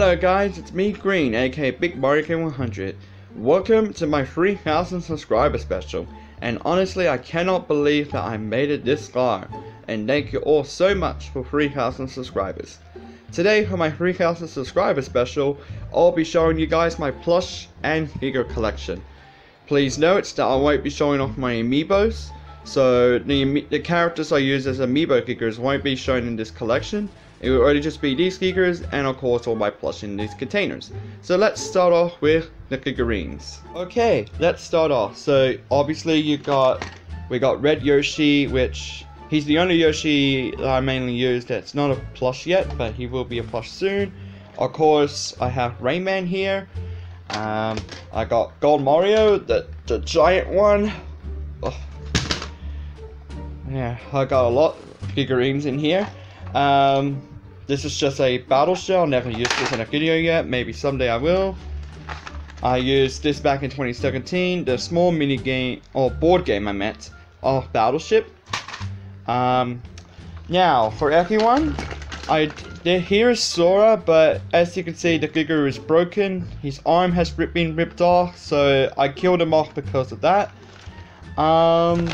Hello guys, it's me Green, aka BigMarioFan100. Welcome to my 3000 subscriber special. And honestly, I cannot believe that I made it this far. And thank you all so much for 3000 subscribers. Today for my 3000 subscriber special, I'll be showing you guys my plush and figure collection. Please note that I won't be showing off my amiibos, so the, the characters I use as amiibo figures won't be shown in this collection. It will only just be these figures and of course all my plush in these containers. So let's start off with the figurines. Okay, let's start off. So obviously you got, we got Red Yoshi, which he's the only Yoshi that I mainly use that's not a plush yet, but he will be a plush soon. Of course, I have Rayman here. Um, I got Gold Mario, the, the giant one. Ugh. Yeah, I got a lot of figurines in here. Um, this is just a battle shell, never used this in a video yet, maybe someday I will. I used this back in 2017, the small mini game, or board game I meant, of Battleship. Um, now, for everyone, I here is Sora, but as you can see, the figure is broken. His arm has been ripped off, so I killed him off because of that. Um,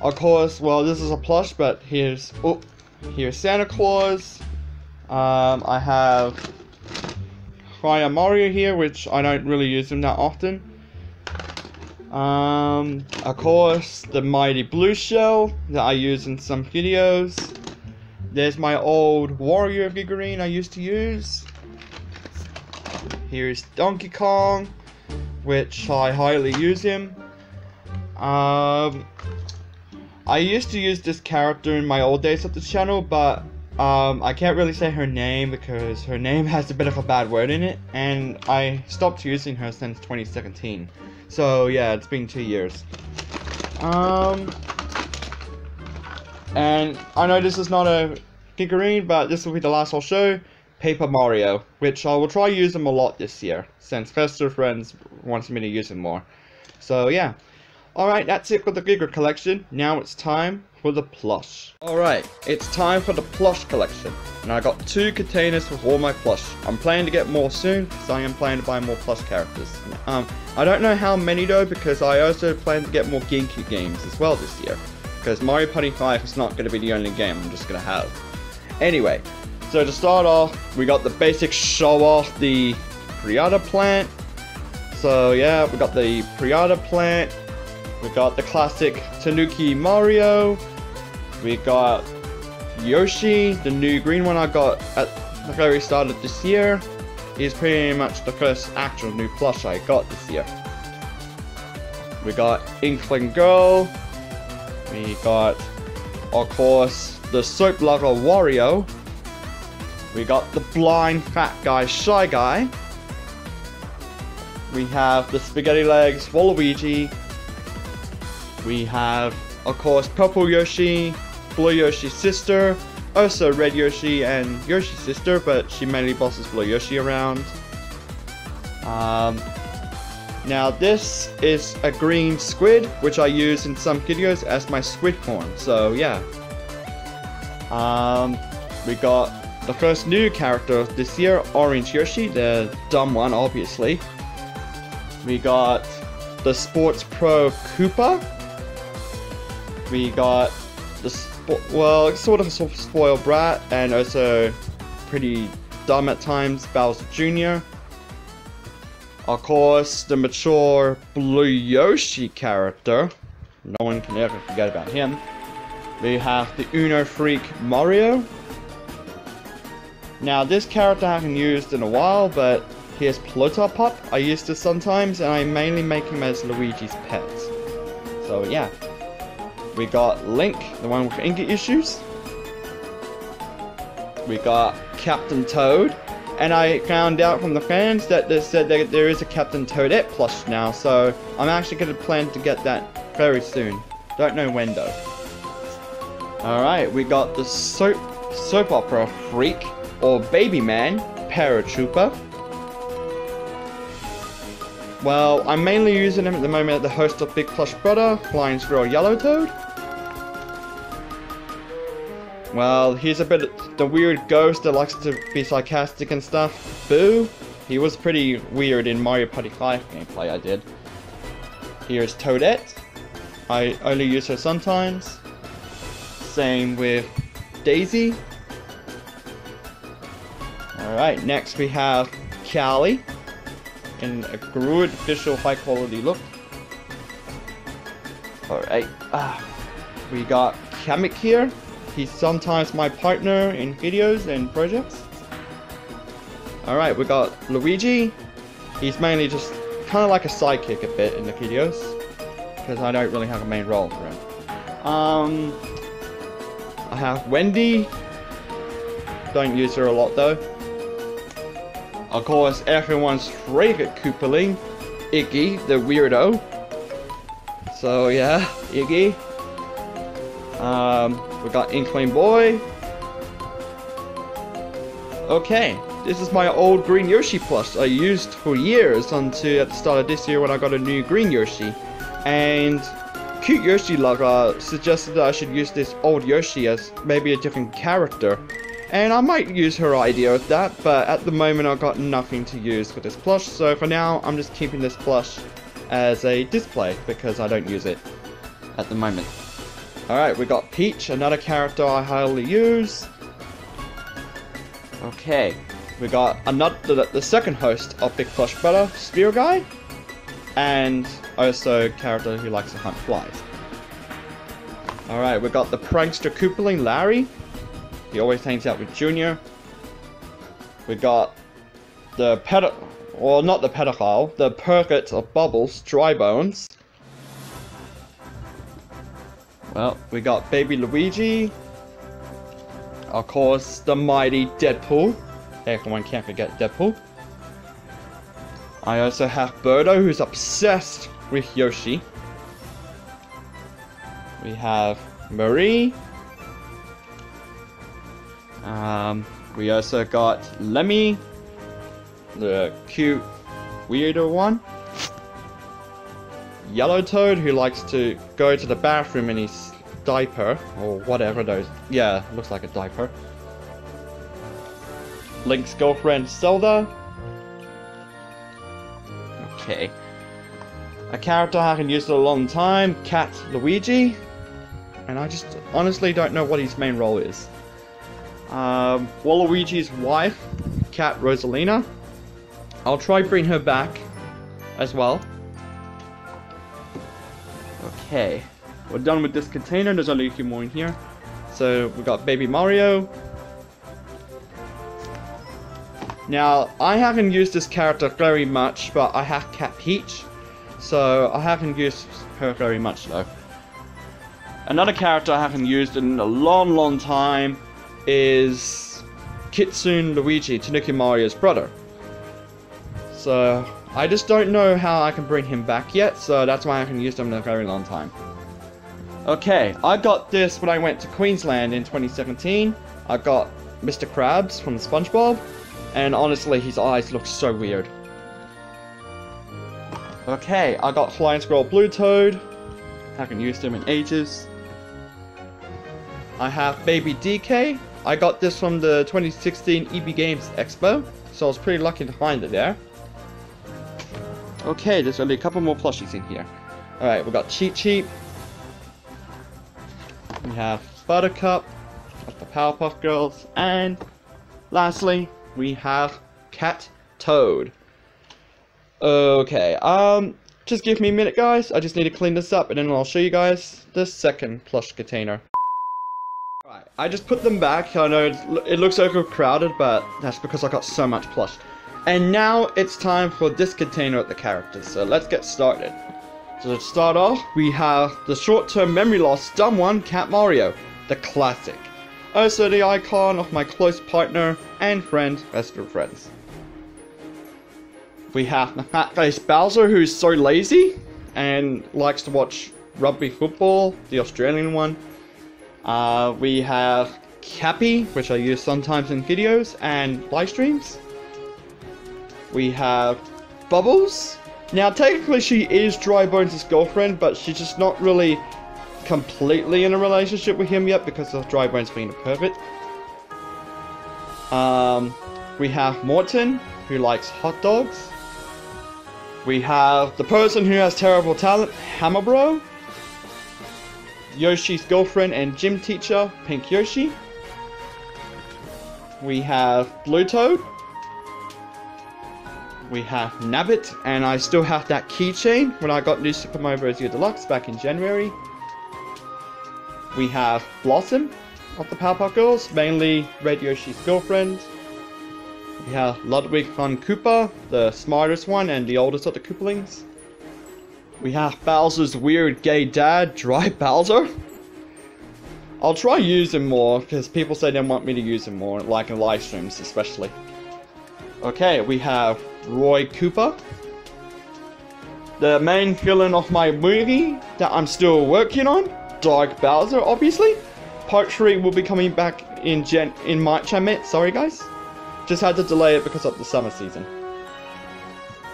of course, well, this is a plush, but here's oh, here's Santa Claus. Um, I have Fire Mario here, which I don't really use him that often. Um, of course, the Mighty Blue Shell that I use in some videos. There's my old Wario figurine I used to use. Here's Donkey Kong, which I highly use him. Um, I used to use this character in my old days of the channel, but um, I can't really say her name because her name has a bit of a bad word in it, and I stopped using her since 2017. So yeah, it's been two years. Um, and I know this is not a figurine, but this will be the last I'll show. Paper Mario, which I will try to use them a lot this year, since Fester Friends wants me to use them more. So yeah. Alright, that's it for the Giga collection. Now it's time for the plush. Alright, it's time for the plush collection. And I got two containers with all my plush. I'm planning to get more soon, because I am planning to buy more plush characters. Um, I don't know how many though, because I also plan to get more GameCube games as well this year. Because Mario Party 5 is not going to be the only game I'm just going to have. Anyway, so to start off, we got the basic show off the Piranha plant. So yeah, we got the Piranha plant. We got the classic Tanuki Mario. We got Yoshi, the new green one I got at the very start of this year. Is pretty much the first actual new plush I got this year. We got Inkling Girl. We got, of course, the Soap Lover Wario. We got the blind fat guy Shy Guy. We have the Spaghetti Legs Waluigi. We have, of course, Purple Yoshi, Blue Yoshi's sister, also Red Yoshi and Yoshi's sister, but she mainly bosses Blue Yoshi around. Um, now this is a green squid, which I use in some videos as my squid form, so yeah. Um, we got the first new character this year, Orange Yoshi, the dumb one obviously. We got the Sports Pro Koopa. We got the, well, sort of a spoiled brat, and also pretty dumb at times, Bowser Jr. Of course, the mature Blue Yoshi character. No one can ever forget about him. We have the Uno Freak Mario. Now, this character I haven't used in a while, but here's Pluto Pop. I use this sometimes, and I mainly make him as Luigi's pet. So, yeah. We got Link, the one with ingot issues. We got Captain Toad. And I found out from the fans that they said that there is a Captain Toadette plush now, so I'm actually going to plan to get that very soon. Don't know when though. Alright, we got the soap, soap opera freak, or baby man, Paratroopa. Well, I'm mainly using him at the moment at the host of Big Plush Brother, Flying Squirrel Yellow Toad. Well, he's a bit the weird ghost that likes to be sarcastic and stuff. Boo! He was pretty weird in Mario Party 5 gameplay I did. Here's Toadette. I only use her sometimes. Same with Daisy. Alright, next we have Callie in a good official high quality look. Alright, ah, we got Kamek here. He's sometimes my partner in videos and projects. Alright, we got Luigi. He's mainly just kind of like a sidekick a bit in the videos. Because I don't really have a main role for him. Um, I have Wendy. Don't use her a lot though. Of course, everyone's favorite Koopaling, Iggy, the weirdo. So yeah, Iggy. Um, we got Inkling Boy. Okay, this is my old Green Yoshi plush I used for years until at the start of this year when I got a new Green Yoshi. And Cute Yoshi Lover suggested that I should use this old Yoshi as maybe a different character. And I might use her idea of that, but at the moment I've got nothing to use for this plush, so for now I'm just keeping this plush as a display because I don't use it at the moment. Alright, we got Peach, another character I highly use. Okay, we got another the, the second host of Big Plush Brother, Spear Guy, and also a character who likes to hunt flies. Alright, we got the prankster Koopaling Larry. He always hangs out with Junior. We got the ped well not the pedophile, the Purget of Bubbles, Dry Well, we got Baby Luigi. Of course, the mighty Deadpool. Everyone can't forget Deadpool. I also have Birdo, who's obsessed with Yoshi. We have Marie. Um, we also got Lemmy, the cute weirder one. Yellow Toad, who likes to go to the bathroom in his diaper, or whatever those. Yeah, looks like a diaper. Link's girlfriend Zelda. Okay. A character I haven't used in a long time, Cat Luigi. And I just honestly don't know what his main role is. Um, Waluigi's wife, Cat Rosalina. I'll try bring her back as well. Okay, we're done with this container. There's only a few more in here. So we got Baby Mario. Now, I haven't used this character very much, but I have Cat Peach. So I haven't used her very much though. Another character I haven't used in a long, long time is Kitsune Luigi, Tanuki Mario's brother. So I just don't know how I can bring him back yet, so that's why I haven't used him in a very long time. Okay, I got this when I went to Queensland in 2017. I got Mr. Krabs from SpongeBob, and honestly, his eyes look so weird. Okay, I got Flying Squirrel Blue Toad. Haven't used him in ages. I have Baby DK. I got this from the 2016 EB Games Expo, so I was pretty lucky to find it there. Okay, there's only a couple more plushies in here. Alright, we've got Cheep Cheep. We have Buttercup, of the Powerpuff Girls, and lastly, we have Cat Toad. Okay, um, just give me a minute guys, I just need to clean this up and then I'll show you guys the second plush container. Alright, I just put them back, I know it looks overcrowded, but that's because I got so much plush. And now it's time for this container of the characters, so let's get started. So to start off, we have the short-term memory loss dumb one, Cat Mario, the classic. Also the icon of my close partner and friend, best of friends. We have the fat-faced Bowser who's so lazy and likes to watch rugby football, the Australian one. Uh, we have Cappy, which I use sometimes in videos and live streams. We have Bubbles. Now, technically she is Dry Bones' girlfriend, but she's just not really completely in a relationship with him yet because of Dry Bones being a pervert. Um, we have Morton, who likes hot dogs. We have the person who has terrible talent, Hammerbro. Yoshi's girlfriend and gym teacher, Pink Yoshi. We have Blue Toad. We have Nabbit, and I still have that keychain when I got New Super Mario Bros. U Deluxe back in January. We have Blossom of the Powerpuff Girls, mainly Red Yoshi's girlfriend. We have Ludwig von Koopa, the smartest one and the oldest of the Koopalings. We have Bowser's weird gay dad, Dry Bowser. I'll try use him more, because people say they want me to use him more, like in live streams especially. Okay, we have Roy Koopa. The main villain of my movie that I'm still working on, Dark Bowser, obviously. Part 3 will be coming back in Gen in March, I meant. Sorry, guys. Just had to delay it because of the summer season.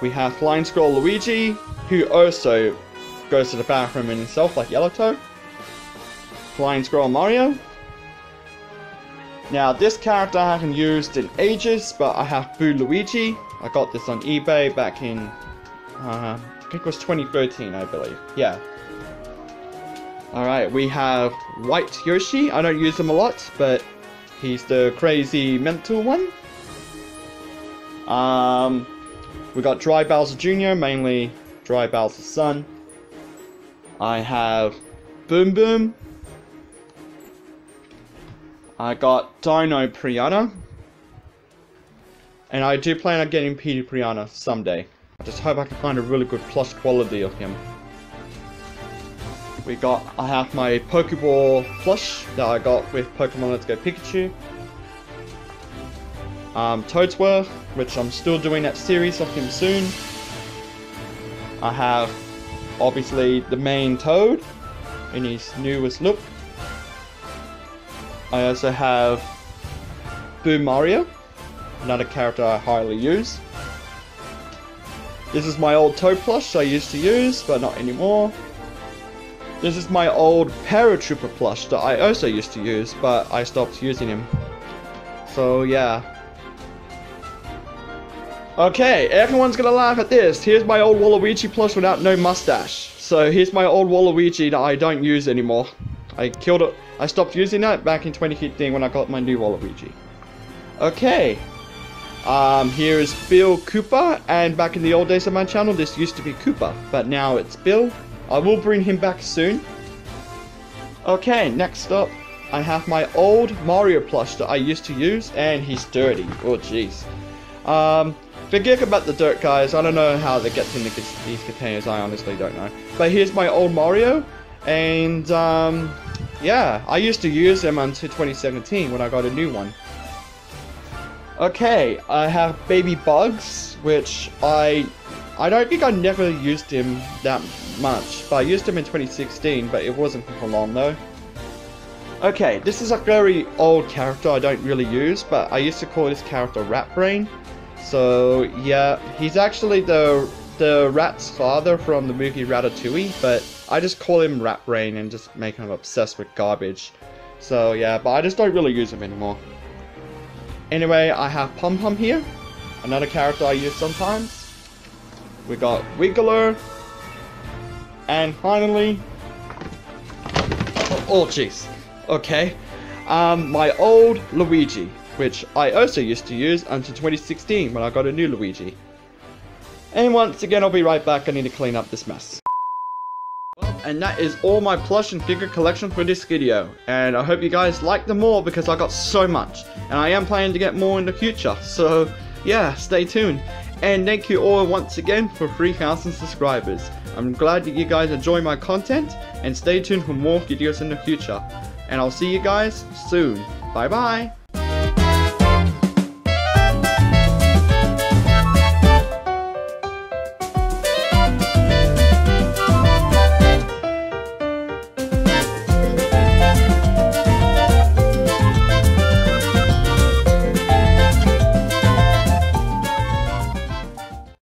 We have Flying Squirrel Luigi, who also goes to the bathroom in himself like Yellow Toad. Flying Squirrel Mario. Now this character I haven't used in ages, but I have Boo Luigi. I got this on eBay back in, uh, I think it was 2013 I believe. Yeah. Alright, we have White Yoshi. I don't use him a lot, but he's the crazy mental one. Um, we got Dry Bowser Jr., mainly Dry Bowser's son. I have Boom Boom. I got Dino Piranha. And I do plan on getting Petey Piranha someday. I just hope I can find a really good plush quality of him. We got, I have my Pokeball plush that I got with Pokemon Let's Go Pikachu. Um, Toadsworth, which I'm still doing that series of him soon. I have, obviously, the main Toad in his newest look. I also have Boo Mario, another character I highly use. This is my old Toad plush I used to use, but not anymore. This is my old Paratroopa plush that I also used to use, but I stopped using him. So yeah, Okay, everyone's gonna laugh at this. Here's my old Waluigi plush without no mustache. So here's my old Waluigi that I don't use anymore. I killed it. I stopped using that back in 2015 when I got my new Waluigi. Okay. Um, here is Bill Koopa, and back in the old days of my channel, this used to be Koopa, but now it's Bill. I will bring him back soon. Okay, next up, I have my old Mario plush that I used to use, and he's dirty. Oh, jeez. Um, Forget about the dirt, guys. I don't know how they get in the, these containers. I honestly don't know. But here's my old Mario. And, um, yeah, I used to use them until 2017 when I got a new one. Okay, I have Baby Bugs, which I... I don't think I never used him that much. But I used him in 2016, but it wasn't for long, though. Okay, this is a very old character I don't really use, but I used to call this character Rat Brain. So yeah, he's actually the the rat's father from the movie Ratatouille, but I just call him Rat Brain and just make him obsessed with garbage. So yeah, but I just don't really use him anymore. Anyway, I have Pom Pom here, another character I use sometimes. We got Wiggler, and finally, oh jeez, okay, um, my old Luigi which I also used to use until 2016 when I got a new Luigi. And once again, I'll be right back. I need to clean up this mess. And that is all my plush and figure collection for this video. And I hope you guys like them all because I got so much. And I am planning to get more in the future. So yeah, stay tuned. And thank you all once again for 3,000 subscribers. I'm glad that you guys enjoy my content. And stay tuned for more videos in the future. And I'll see you guys soon. Bye bye.